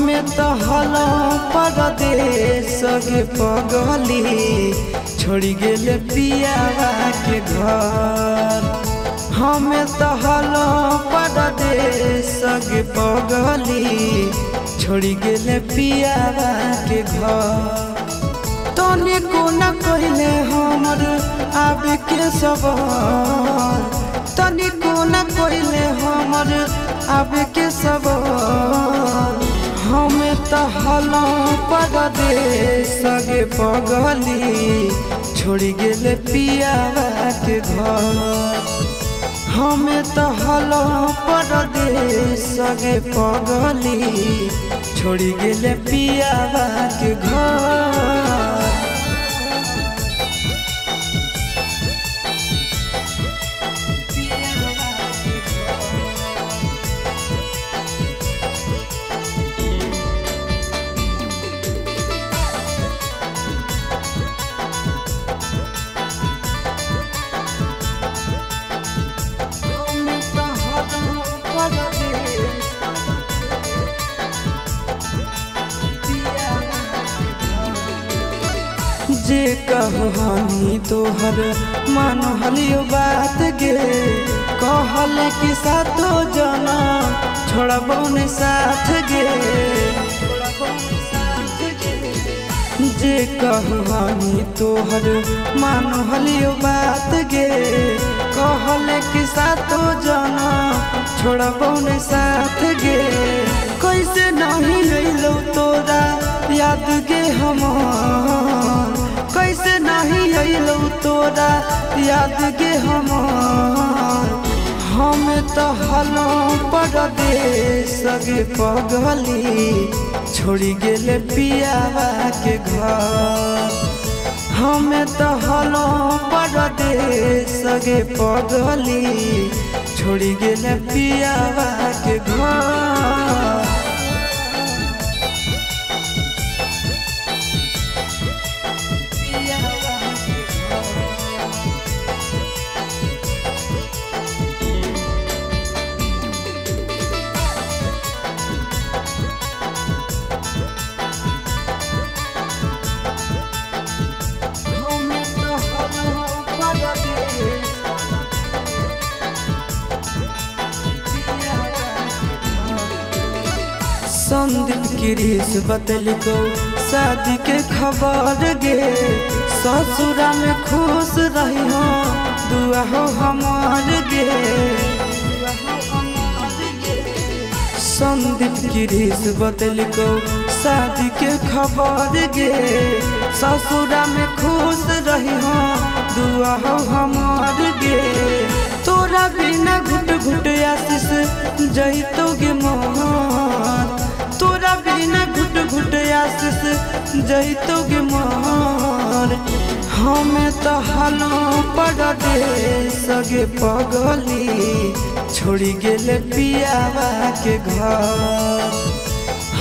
हमें तो हला परदेश के पगली छोड़ी गेले पियावा के घर। हमें तो हला परदेश के पगली छोड़ी गेले पियावा के घर। तने को न कहले हमर आबे के सवाल तने को न कहले हमर आबे के सवाल हमें तो हला परदेश सगे पगली छोड़ी गेले पिया के घर। हमें तो हलो परदेश सगे पगली छोड़ी गेले पिया के घर। जे कहनी तोहर मान हलियो बात गे। कहल कि सातो जना छोड़बो ने साथ गे। जे कहनी तोहर मान हलियो बात गे। कहल कि सातो जना छोड़बो ने साथ गे। कैसे नहीं अइलो तोरा याद गे हमार? नहीं अइलो तोरा याद गे हमार। हम तो हलो परदेश गे पगली। छोड़ी गेले पियावा के घर। हम तो हलो परदेश गे पगली। छोड़ी गेले पियावा के घर। संदीप गिरीश बतल को शादी के खबर गे ससुरा में खुश रही हो। दुआ हो हमार गे संदीप गिरीश बतल को शादी के खबर गे ससुरा में खुश रही हो। दुआ हो हमार गे तोरा बिना घुट घुट आशीष जैतो गे मोहन। तोरा बिना घुट घुट आशीष जैतो गे मोहन हमें तो हलो परदेश गे पगली। छोड़ी गेले पियावा के घर।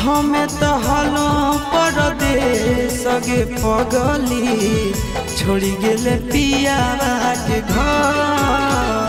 हमें तो हलो परदेश गे पगली। छोड़ी गेले पियावा के घर।